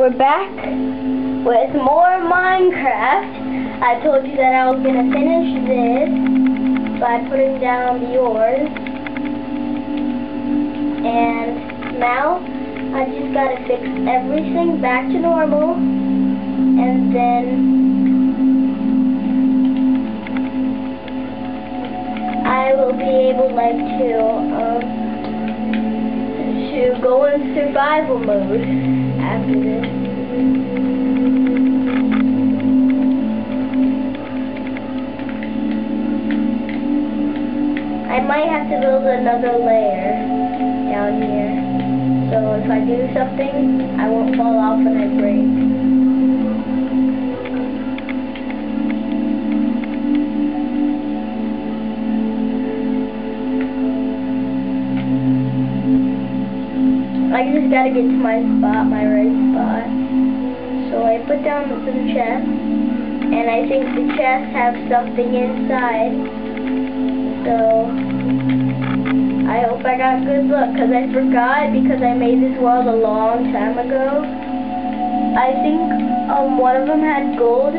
we're back with more Minecraft. I told you that I was going to finish this by putting down the ores. And now, I just got to fix everything back to normal. And then, I will be able, like, to, um, to go in survival mode I might have to build another layer down here. So if I do something, I won't fall off when I break. I just gotta get to my spot, my right spot. So I put down some chests, and I think the chests have something inside. So I hope I got good luck, because I forgot, because I made this world a long time ago. I think um, one of them had gold.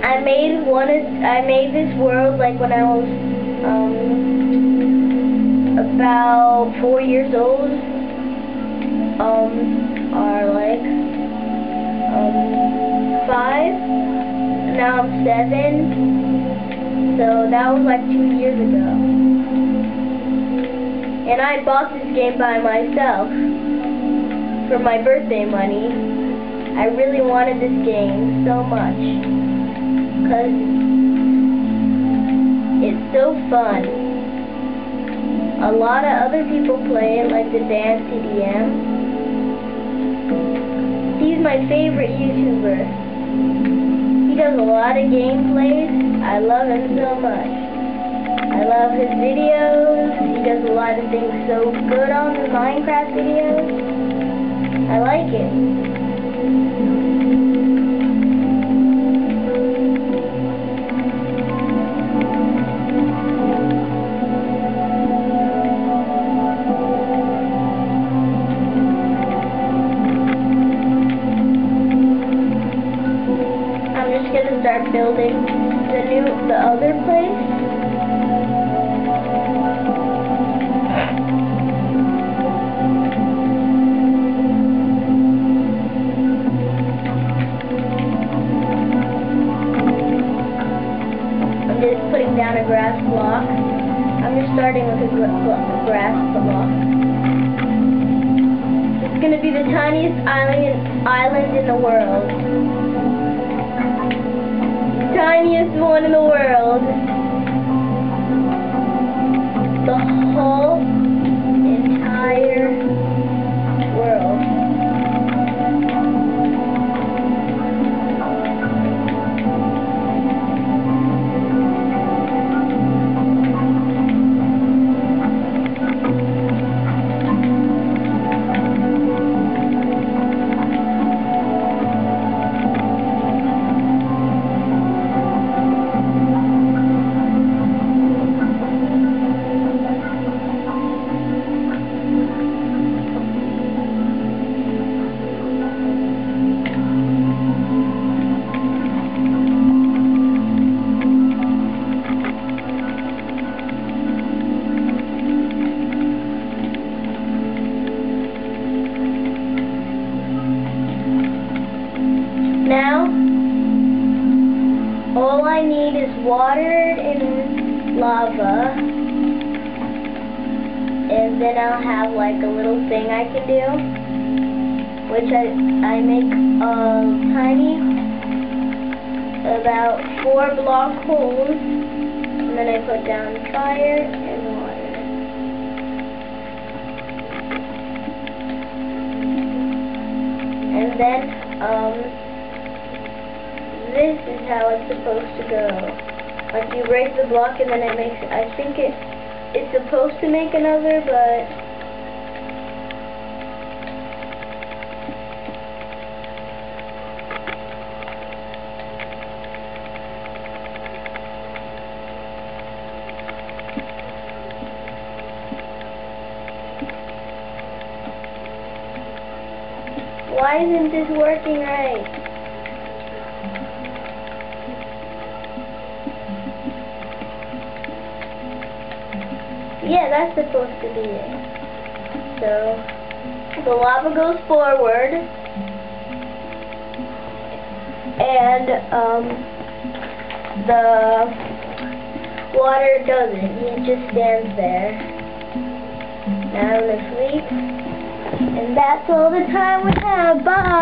I made one. Of, I made this world like when I was um, about four years old um are like um five. Now I'm seven. So that was like two years ago. And I bought this game by myself for my birthday money. I really wanted this game so much because it's so fun. A lot of other people play it, like the DanTDM. My favorite YouTuber. He does a lot of gameplays. I love him so much. I love his videos. He does a lot of things so good on the Minecraft videos. I like it. The new, the other place. I'm just putting down a grass block. I'm just starting with a grass block. It's going to be the tiniest island, island in the world tiniest one in the world. Water and lava. And then I'll have like a little thing I can do. Which I, I make a tiny, about four block holes. And then I put down fire and water. And then, um, this is how it's supposed to go. Like you break the block and then it makes, I think it, it's supposed to make another, but Why isn't this working right? Yeah, that's supposed to be it. So, the lava goes forward, and um, the water doesn't. It just stands there. Now I'm asleep, and that's all the time we have. Bye.